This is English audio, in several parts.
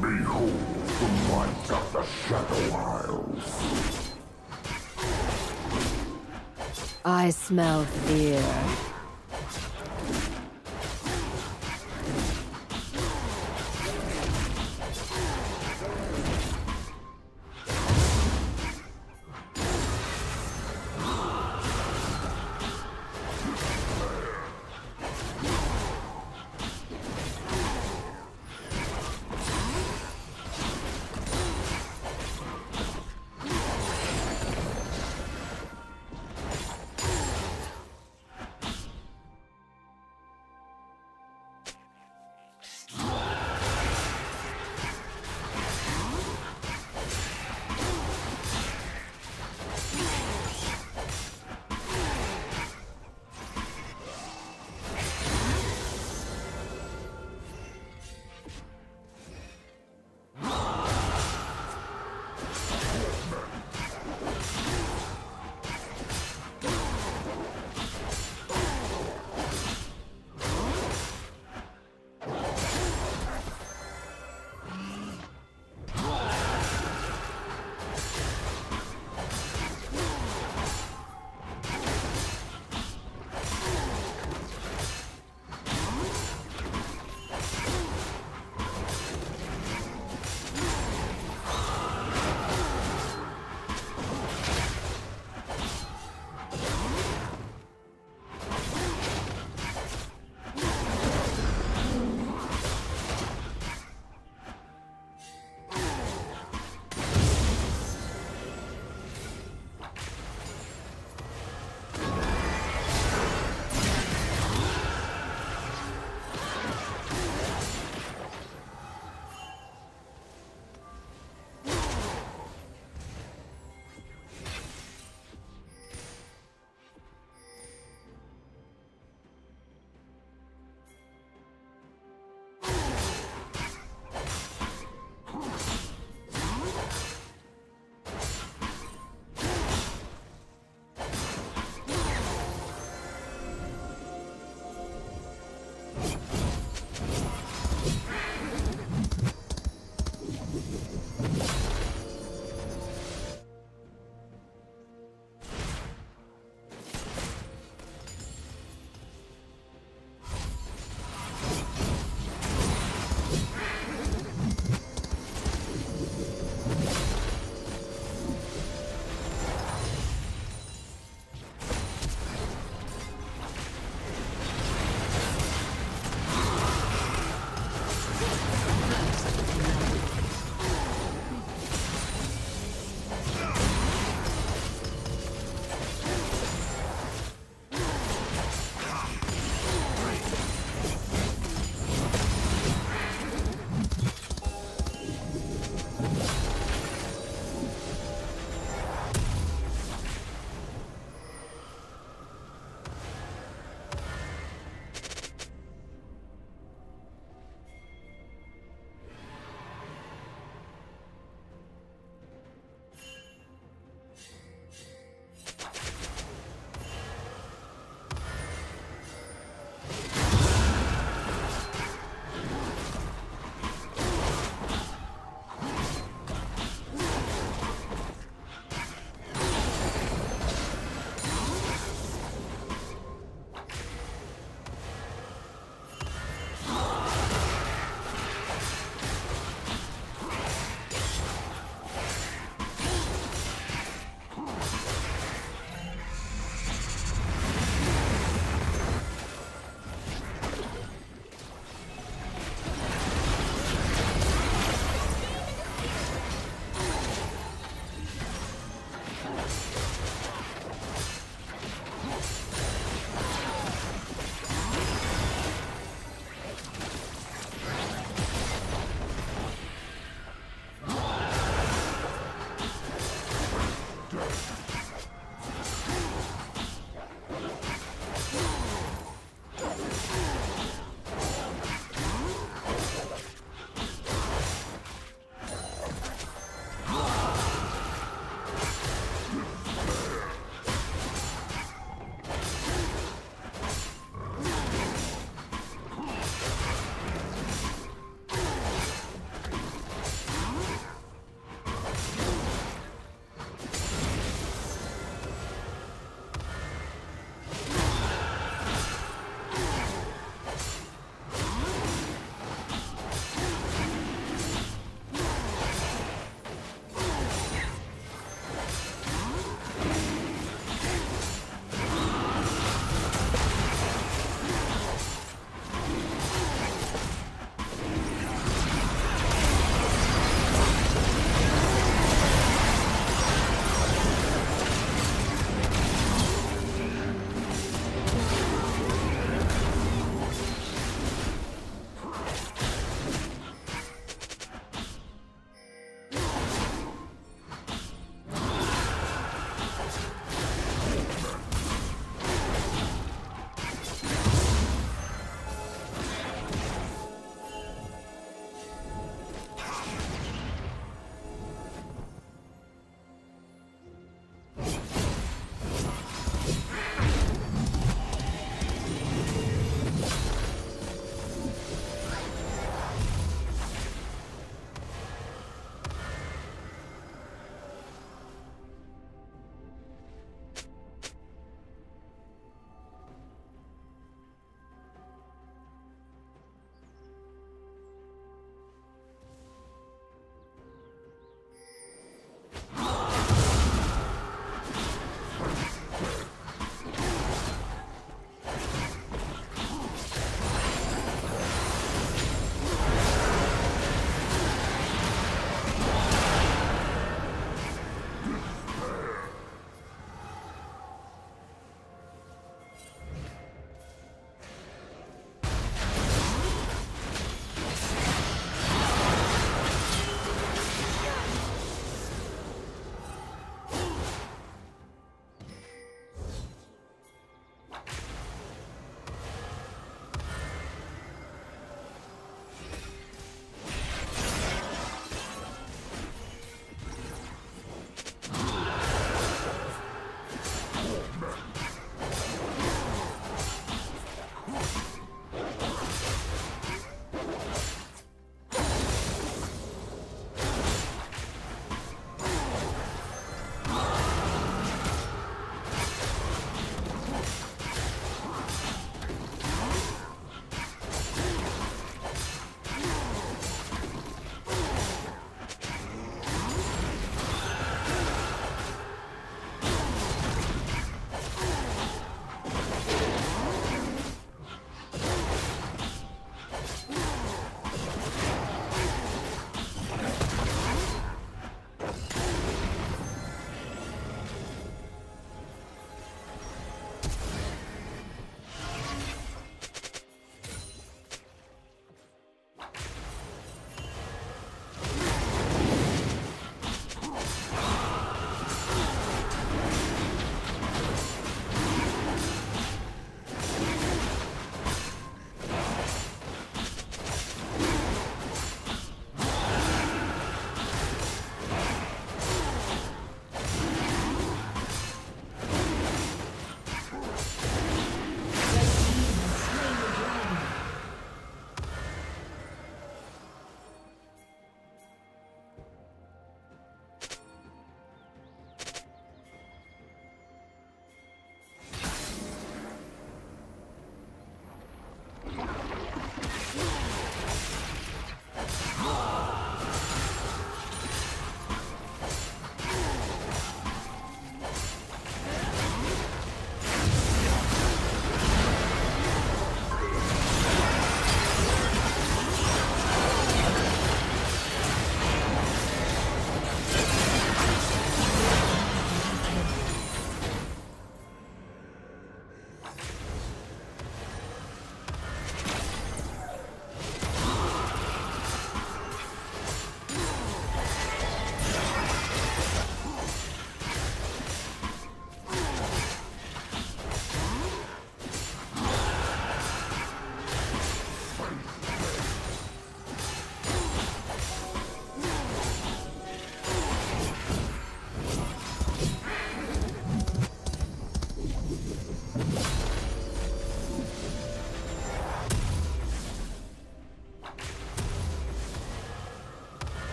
Behold the might of the Shadow Isles. I smell fear.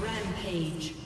Rampage.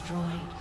destroyed.